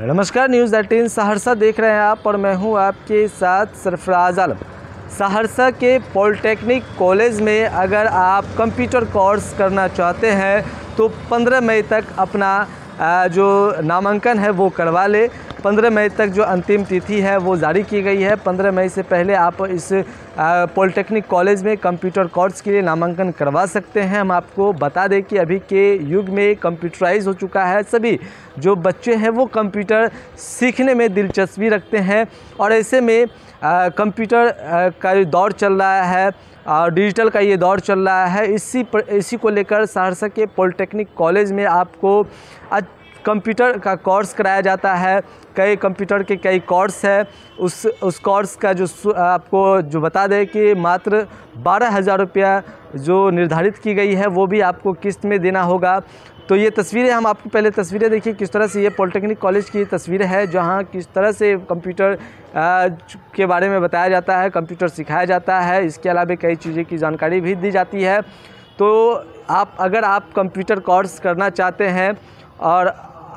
नमस्कार news eighteen Saharsa देख रहे हैं आप और मैं हूँ आपके साथ सरफराज आलम। सहरसा के पॉलिटेक्निक कॉलेज में अगर आप कंप्यूटर कोर्स करना चाहते हैं तो 15 मई तक अपना जो नामांकन है वो करवा ले। 15 मई तक जो अंतिम तिथि है, वो जारी की गई है। 15 मई से पहले आप इस पॉलिटेक्निक कॉलेज में कंप्यूटर कोर्स के लिए नामांकन करवा सकते हैं। हम आपको बता दें कि अभी के युग में कंप्यूटराइज हो चुका है। सभी जो बच्चे हैं, वो कंप्यूटर सीखने में दिलचस्पी रखते हैं और ऐसे में कंप्यूटर का दौर चल रहा है और डिजिटल का ये दौर चल रहा है। इसी पर, इसी को लेकर सहरसा के पॉलिटेक्निक कॉलेज में आपको कंप्यूटर का कोर्स कराया जाता है। कई कंप्यूटर के कई कोर्स है। उस उस कोर्स का जो आपको जो बता दें कि मात्र बारह हज़ार रुपया जो निर्धारित की गई है, वो भी आपको किस्त में देना होगा। तो ये तस्वीरें, हम आपको पहले तस्वीरें देखिए, किस तरह से ये पॉलिटेक्निक कॉलेज की तस्वीर है, जहाँ किस तरह से कंप्यूटर के बारे में बताया जाता है, कंप्यूटर सिखाया जाता है। इसके अलावा कई चीज़ें की जानकारी भी दी जाती है। तो आप, अगर आप कंप्यूटर कोर्स करना चाहते हैं और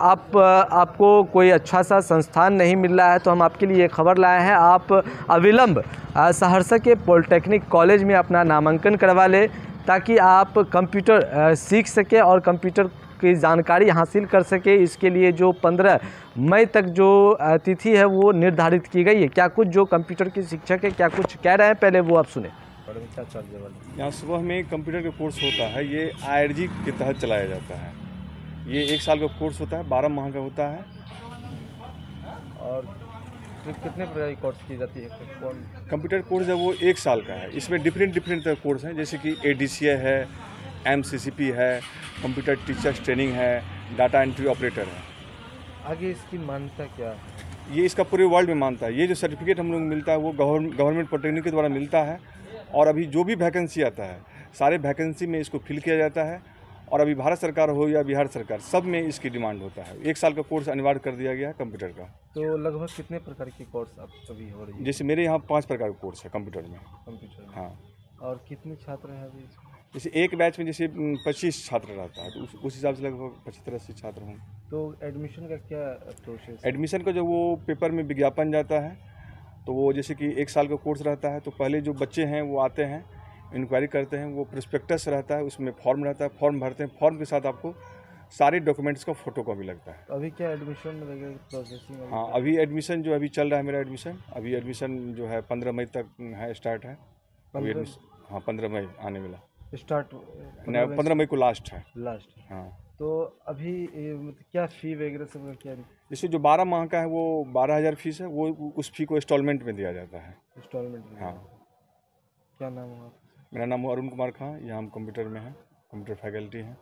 आप आपको कोई अच्छा सा संस्थान नहीं मिल रहा है तो हम आपके लिए ये खबर लाए हैं। आप अविलंब सहरसा के पॉलिटेक्निक कॉलेज में अपना नामांकन करवा लें ताकि आप कंप्यूटर सीख सकें और कंप्यूटर की जानकारी हासिल कर सके। इसके लिए जो 15 मई तक जो तिथि है वो निर्धारित की गई है। क्या कुछ जो कंप्यूटर के शिक्षक है क्या कुछ कह रहे हैं पहले वो आप सुने। यहाँ सुबह में कंप्यूटर का कोर्स होता है ये आईआरजी के तहत चलाया जाता है। ये एक साल का कोर्स होता है बारह माह का होता है। और कितने प्रकार की कोर्स की जाती है? कंप्यूटर कोर्स है वो एक साल का है। इसमें डिफरेंट डिफरेंट कोर्स हैं जैसे कि एडीसीए है एमसीसीपी है कंप्यूटर टीचर्स ट्रेनिंग है डाटा एंट्री ऑपरेटर है। आगे इसकी मान्यता क्या है? ये इसका पूरे वर्ल्ड में मानता है। ये जो सर्टिफिकेट हम लोग मिलता है वो गवर्नमेंट पॉलिटेक्निक के द्वारा मिलता है। और अभी जो भी वैकेंसी आता है सारे वैकेंसी में इसको फिल किया जाता है। और अभी भारत सरकार हो या बिहार सरकार सब में इसकी डिमांड होता है। एक साल का कोर्स अनिवार्य कर दिया गया है कंप्यूटर का। तो लगभग कितने प्रकार के कोर्स अब अभी हो रही है? जैसे मेरे यहाँ पाँच प्रकार का कोर्स है कंप्यूटर में। कंप्यूटर हाँ। और कितने छात्र हैं अभी जैसे एक बैच में जैसे पच्चीस छात्र रहता है तो उस उस हिसाब से लगभग पचहत्तर अस्सी छात्र होंगे। तो एडमिशन का क्या प्रोसेस एडमिशन का जो वो पेपर में विज्ञापन जाता है तो वो जैसे कि एक साल का कोर्स रहता है तो पहले जो बच्चे हैं वो आते हैं इंक्वायरी करते हैं वो प्रोस्पेक्टस रहता है उसमें फॉर्म रहता है फॉर्म भरते हैं फॉर्म के साथ आपको सारे डॉक्यूमेंट्स का फ़ोटो कॉपी लगता है। अभी क्या एडमिशन वगैरह प्रोसेसिंग हाँ अभी एडमिशन जो अभी चल रहा है मेरा एडमिशन अभी एडमिशन जो है पंद्रह मई तक है स्टार्ट है। अभी एडमिशन हाँ पंद्रह मई आने वाला स्टार्ट पंद्रह मई को लास्ट है। लास्ट हाँ। तो अभी क्या फ़ी वगैरह सब क्या? जैसे जो बारह माह का है वो बारह हज़ार फ़ीस है वो उस फ़ी को इंस्टॉलमेंट में दिया जाता है। इंस्टॉलमेंट हाँ। क्या नाम हुआ मेरा नाम अरुण कुमार खां। यहाँ हम कंप्यूटर में हैं कंप्यूटर फैकल्टी हैं।